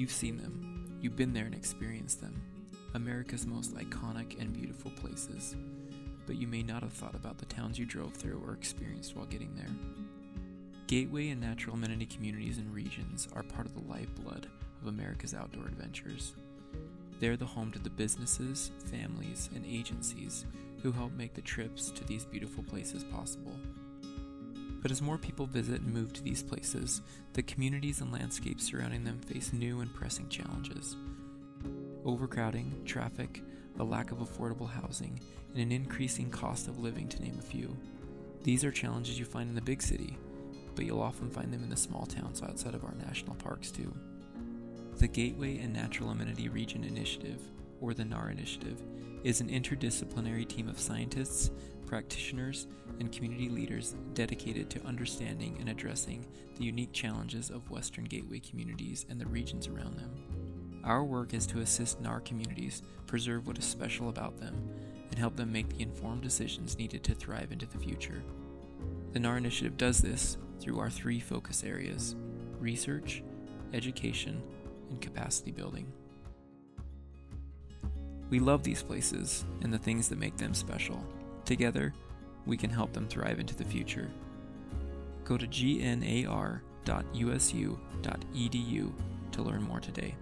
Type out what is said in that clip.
You've seen them, you've been there and experienced them, America's most iconic and beautiful places, but you may not have thought about the towns you drove through or experienced while getting there. Gateway and natural amenity communities and regions are part of the lifeblood of America's outdoor adventures. They're the home to the businesses, families, and agencies who help make the trips to these beautiful places possible. But as more people visit and move to these places, the communities and landscapes surrounding them face new and pressing challenges. Overcrowding, traffic, the lack of affordable housing, and an increasing cost of living, to name a few. These are challenges you find in the big city, but you'll often find them in the small towns outside of our national parks too. The Gateway and Natural Amenity Region Initiative, or the GNAR Initiative, is an interdisciplinary team of scientists, practitioners, and community leaders dedicated to understanding and addressing the unique challenges of Western Gateway communities and the regions around them. Our work is to assist GNAR communities preserve what is special about them and help them make the informed decisions needed to thrive into the future. The GNAR initiative does this through our three focus areas research, education, and capacity building. We love these places and the things that make them special. Together, we can help them thrive into the future. Go to gnar.usu.edu to learn more today.